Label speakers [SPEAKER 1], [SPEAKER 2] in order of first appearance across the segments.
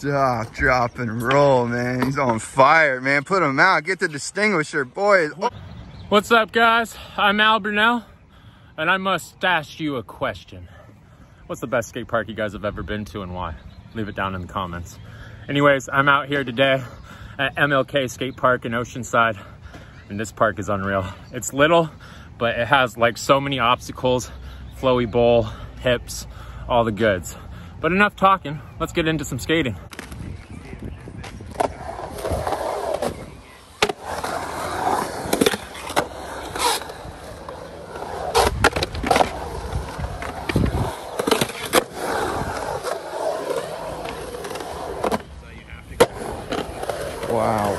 [SPEAKER 1] Drop, drop, and roll, man. He's on fire, man. Put him out. Get the distinguisher, boys.
[SPEAKER 2] What's up, guys? I'm Al Brunelle, and I must ask you a question. What's the best skate park you guys have ever been to and why? Leave it down in the comments. Anyways, I'm out here today at MLK Skate Park in Oceanside, and this park is unreal. It's little, but it has like so many obstacles, flowy bowl, hips, all the goods. But enough talking, let's get into some skating.
[SPEAKER 1] Wow.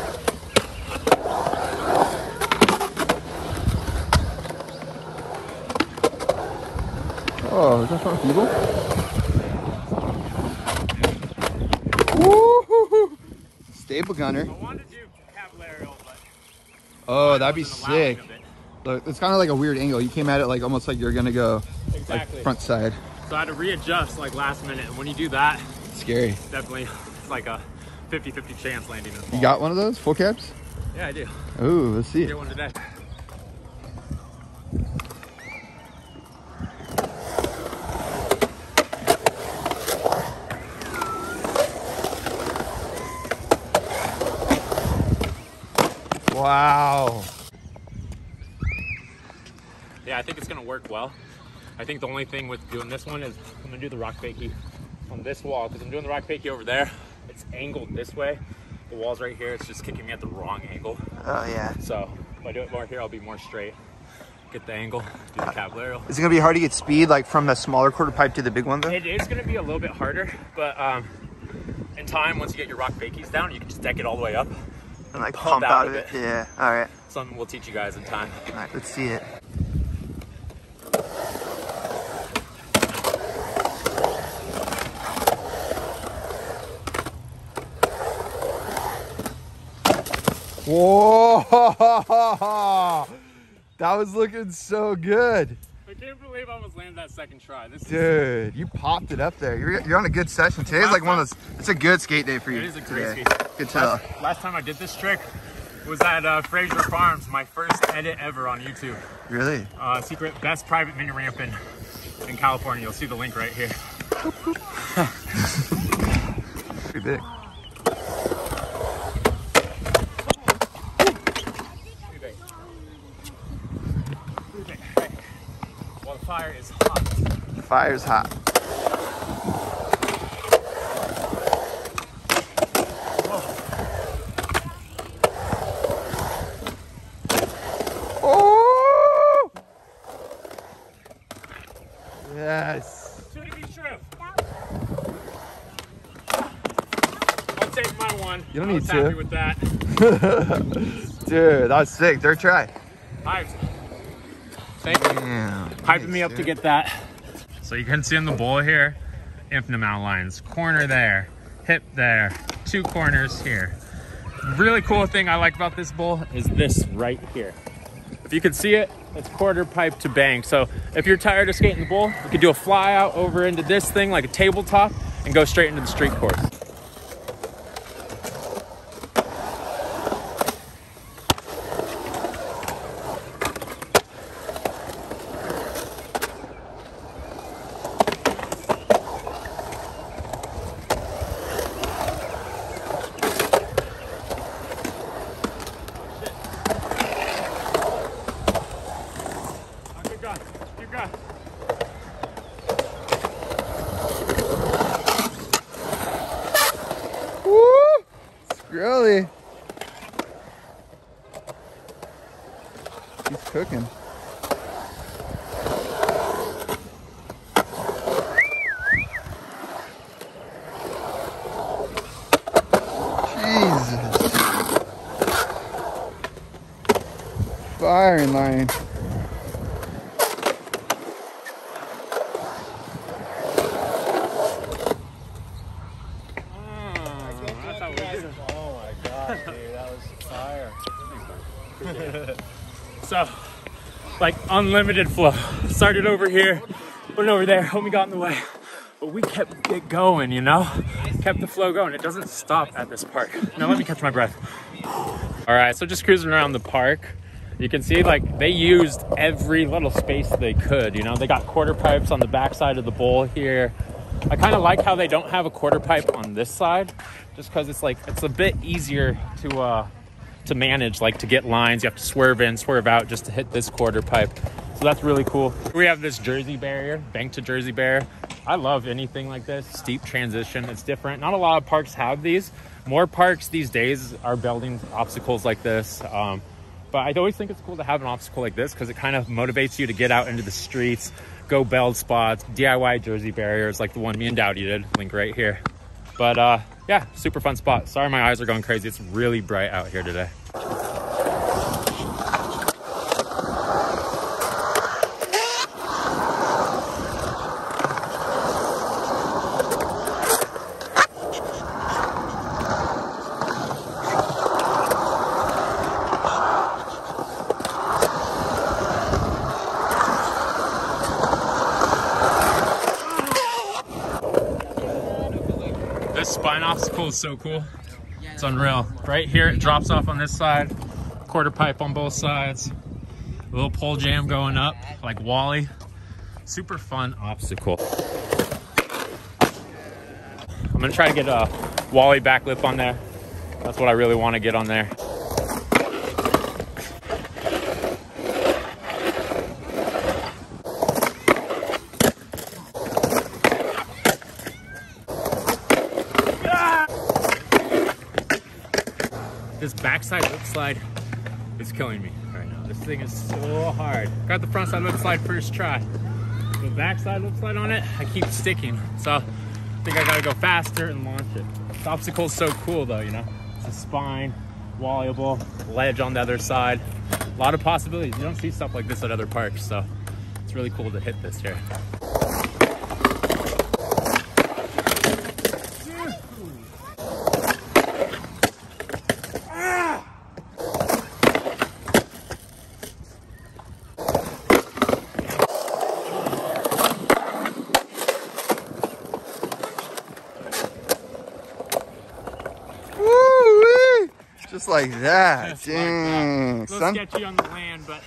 [SPEAKER 1] Oh, is that from people? Staple gunner.
[SPEAKER 2] I wanted to do Caballero, but
[SPEAKER 1] Oh, that'd be sick. Look, it's kind of like a weird angle. You came at it like almost like you're gonna go
[SPEAKER 2] Exactly.
[SPEAKER 1] like front side.
[SPEAKER 2] So I had to readjust like last minute, and when you do that, it's
[SPEAKER 1] Scary.
[SPEAKER 2] definitely it's like a 50-50 chance landing
[SPEAKER 1] You got one of those full caps?
[SPEAKER 2] Yeah, I do.
[SPEAKER 1] Ooh, let's see.
[SPEAKER 2] Get one today.
[SPEAKER 1] Wow.
[SPEAKER 2] Yeah, I think it's gonna work well. I think the only thing with doing this one is I'm gonna do the rock fakie on this wall because I'm doing the rock fakie over there. It's angled this way. The wall's right here. It's just kicking me at the wrong angle.
[SPEAKER 1] Oh yeah.
[SPEAKER 2] So if I do it more here, I'll be more straight. Get the angle, do the caballero.
[SPEAKER 1] Is it gonna be hard to get speed like from the smaller quarter pipe to the big one though?
[SPEAKER 2] It is gonna be a little bit harder, but um, in time, once you get your rock fakies down, you can just deck it all the way up.
[SPEAKER 1] And like
[SPEAKER 2] pump
[SPEAKER 1] pump,
[SPEAKER 2] out
[SPEAKER 1] out
[SPEAKER 2] of
[SPEAKER 1] it.
[SPEAKER 2] it.
[SPEAKER 1] Yeah. All right.
[SPEAKER 2] Something we'll teach you guys in time.
[SPEAKER 1] All right. Let's see it. Whoa! That was looking so good.
[SPEAKER 2] I can't believe I almost landed that second try. This is
[SPEAKER 1] Dude, you popped it up there. You're, you're on a good session. Today's
[SPEAKER 2] Last
[SPEAKER 1] like one of those, it's a good skate day for you.
[SPEAKER 2] It is a great
[SPEAKER 1] today.
[SPEAKER 2] skate.
[SPEAKER 1] Good tell.
[SPEAKER 2] Last, last time I did this trick was at uh, Fraser Farms, my first edit ever on YouTube.
[SPEAKER 1] Really?
[SPEAKER 2] Uh, secret best private mini ramp in, in California. You'll see the link right here.
[SPEAKER 1] Pretty big.
[SPEAKER 2] Pretty big. Pretty big. Hey. Well, the fire is hot.
[SPEAKER 1] Fire's hot. Oh! Yes.
[SPEAKER 2] Should it be true? I'll take my one.
[SPEAKER 1] You don't
[SPEAKER 2] I
[SPEAKER 1] need
[SPEAKER 2] was
[SPEAKER 1] to.
[SPEAKER 2] happy with that.
[SPEAKER 1] Dude, that was sick. Third try.
[SPEAKER 2] Hyped. Thank you.
[SPEAKER 1] Damn.
[SPEAKER 2] Hyping me up to get that. So you can see in the bowl here, infinite amount of lines. Corner there, hip there, two corners here. Really cool thing I like about this bowl is this right here. If you can see it, it's quarter pipe to bank. So if you're tired of skating the bowl, you could do a fly out over into this thing like a tabletop and go straight into the street course. Good God, good God.
[SPEAKER 1] Woo! Really? He's cooking. Jesus. Firing line.
[SPEAKER 2] that's how we do it.
[SPEAKER 3] Oh my god, dude, that was fire.
[SPEAKER 2] So, like unlimited flow. Started over here, went over there, homie got in the way. but we kept it going, you know? Kept the flow going. It doesn't stop at this park. Now let me catch my breath. All right, so just cruising around the park. You can see like they used every little space they could, you know? They got quarter pipes on the backside of the bowl here. I kind of like how they don't have a quarter pipe on this side, just because it's like, it's a bit easier to, uh, to manage, like to get lines. You have to swerve in, swerve out just to hit this quarter pipe. So that's really cool. We have this Jersey barrier, bank to Jersey barrier. I love anything like this, steep transition. It's different. Not a lot of parks have these. More parks these days are building obstacles like this. Um, but I always think it's cool to have an obstacle like this because it kind of motivates you to get out into the streets, go build spots, DIY Jersey barriers like the one me and Dowdy did, link right here. But uh, yeah, super fun spot. Sorry my eyes are going crazy. It's really bright out here today. Obstacle is so cool. It's unreal. Right here, it drops off on this side, quarter pipe on both sides, a little pole jam going up like Wally. Super fun obstacle. I'm gonna try to get a Wally backlip on there. That's what I really want to get on there. This backside lip slide is killing me right now. This thing is so hard. Got the front side lip slide first try. The backside lip slide on it, I keep sticking. So I think I gotta go faster and launch it. This obstacle's so cool though, you know? It's a spine, wallable, ledge on the other side. A lot of possibilities. You don't see stuff like this at other parks, so it's really cool to hit this here.
[SPEAKER 1] Like that.
[SPEAKER 2] Just like that. A little sketchy on the land, but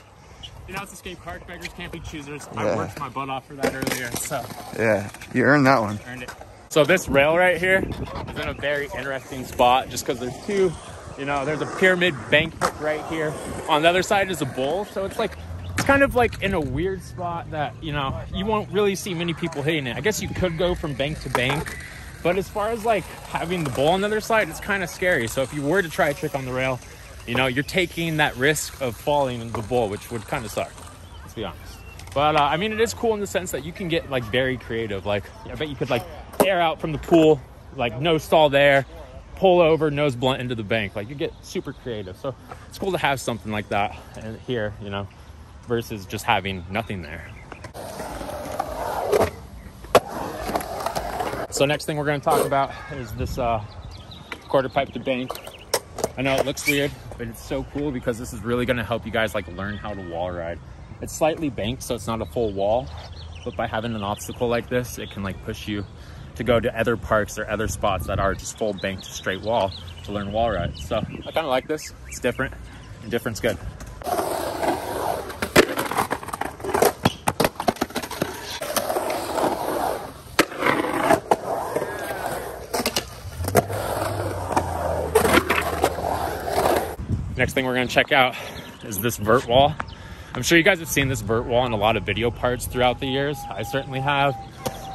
[SPEAKER 2] you know, it's escape park. Beggars can't be choosers. I
[SPEAKER 1] Yeah.
[SPEAKER 2] worked my butt off for that earlier, so
[SPEAKER 1] Yeah, you earned that one.
[SPEAKER 2] earned it. So this rail right here is in a very interesting spot just because there's two, you know, there's a pyramid bank right here. On the other side is a bowl. So it's like, it's kind of like in a weird spot that, you know, you won't really see many people hitting it. I guess you could go from bank to bank, but as far as like having the bowl on the other side, it's kind of scary. So if you were to try a trick on the rail, you know, you're taking that risk of falling in the bowl, which would kind of suck. Let's be honest. But uh, I mean, it is cool in the sense that you can get like very creative. Like, I bet you could like air out from the pool, like no stall there, pull over, nose blunt into the bank. Like, you get super creative. So it's cool to have something like that uh, here, you know, versus just having nothing there. So next thing we're going to talk about is this uh, quarter pipe to bank. I know it looks weird, but it's so cool because this is really going to help you guys like learn how to wall ride. It's slightly banked, so it's not a full wall, but by having an obstacle like this, it can like push you to go to other parks or other spots that are just full banked straight wall to learn wall ride. So I kind of like this. It's different, and different's good. Next thing we're gonna check out is this vert wall. I'm sure you guys have seen this vert wall in a lot of video parts throughout the years. I certainly have.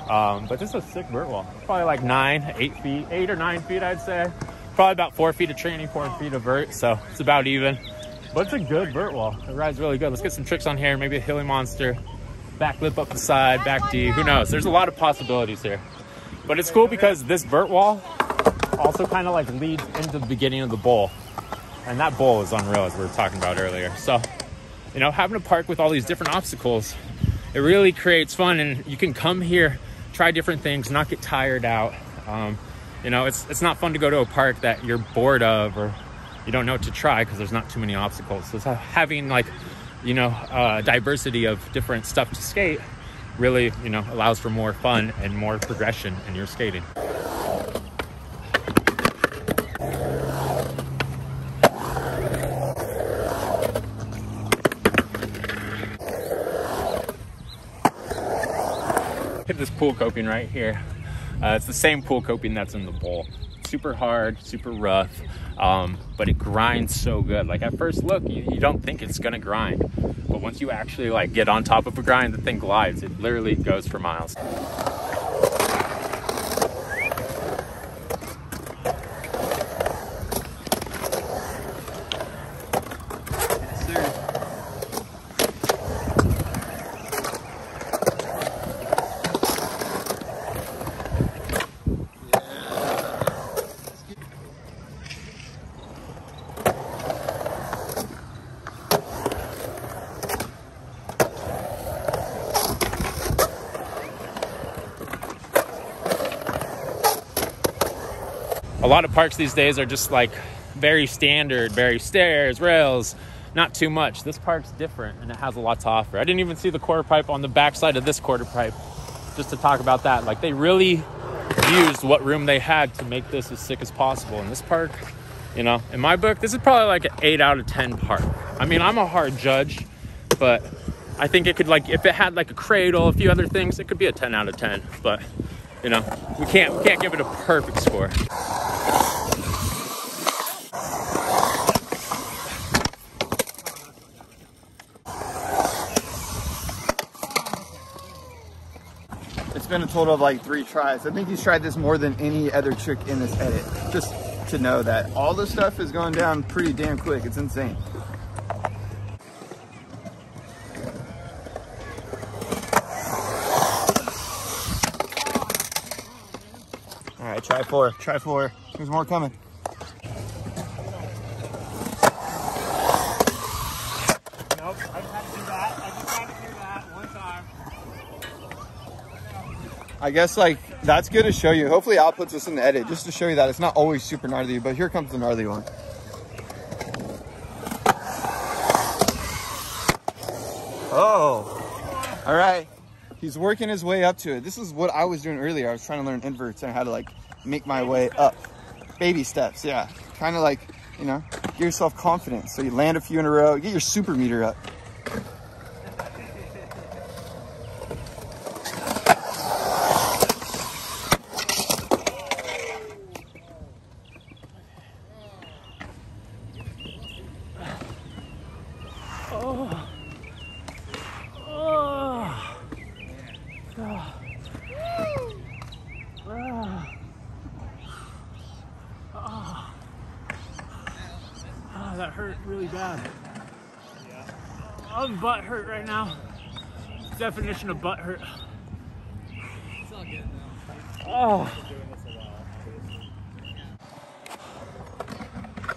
[SPEAKER 2] Um, but this is a sick vert wall. Probably like nine, eight feet, eight or nine feet, I'd say. Probably about four feet of training, four feet of vert, so it's about even. But it's a good vert wall. It rides really good. Let's get some tricks on here. Maybe a hilly monster, back lip up the side, back D. Who knows? There's a lot of possibilities here. But it's cool because this vert wall also kind of like leads into the beginning of the bowl. And that bowl is unreal, as we were talking about earlier. So, you know, having a park with all these different obstacles, it really creates fun. And you can come here, try different things, not get tired out. Um, you know, it's it's not fun to go to a park that you're bored of or you don't know what to try because there's not too many obstacles. So having like, you know, uh, diversity of different stuff to skate really, you know, allows for more fun and more progression in your skating. Pool coping right here. Uh, it's the same pool coping that's in the bowl. Super hard, super rough, um, but it grinds so good. Like at first look, you, you don't think it's gonna grind, but once you actually like get on top of a grind, the thing glides. It literally goes for miles. a lot of parks these days are just like very standard, very stairs, rails, not too much. This park's different and it has a lot to offer. I didn't even see the quarter pipe on the backside of this quarter pipe just to talk about that. Like they really used what room they had to make this as sick as possible. And this park, you know, in my book, this is probably like an eight out of 10 park. I mean, I'm a hard judge, but I think it could like, if it had like a cradle, a few other things, it could be a 10 out of 10, but you know, we can't, we can't give it a perfect score.
[SPEAKER 1] Been a total of like three tries. I think he's tried this more than any other trick in this edit. Just to know that all this stuff is going down pretty damn quick. It's insane. All right, try four. Try four. There's more coming.
[SPEAKER 2] Nope, I just had to do that. I just had to do that one time.
[SPEAKER 1] I guess like that's good to show you. Hopefully Al puts this in the edit just to show you that it's not always super gnarly, but here comes the gnarly one. Oh, all right. He's working his way up to it. This is what I was doing earlier. I was trying to learn inverts and how to like make my way up. Baby steps, yeah. Kind of like, you know, give yourself confidence. So you land a few in a row, get your super meter up.
[SPEAKER 2] Oh, that hurt really bad. I'm butt hurt right now. Definition of butt hurt. Oh.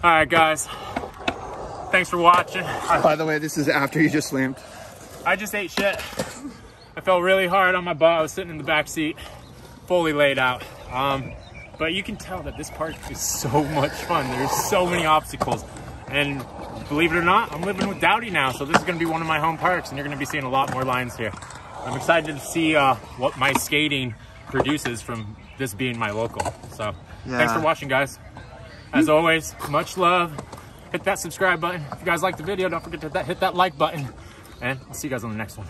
[SPEAKER 2] All right, guys. Thanks for watching.
[SPEAKER 1] By the way, this is after you just slammed.
[SPEAKER 2] I just ate shit. I felt really hard on my butt. I was sitting in the back seat, fully laid out. Um, but you can tell that this park is so much fun. There's so many obstacles. And believe it or not, I'm living with Dowdy now. So this is gonna be one of my home parks and you're gonna be seeing a lot more lines here. I'm excited to see uh, what my skating produces from this being my local. So thanks for watching guys. As always, much love. Hit that subscribe button. If you guys like the video, don't forget to hit that, hit that like button. And I'll see you guys on the next one.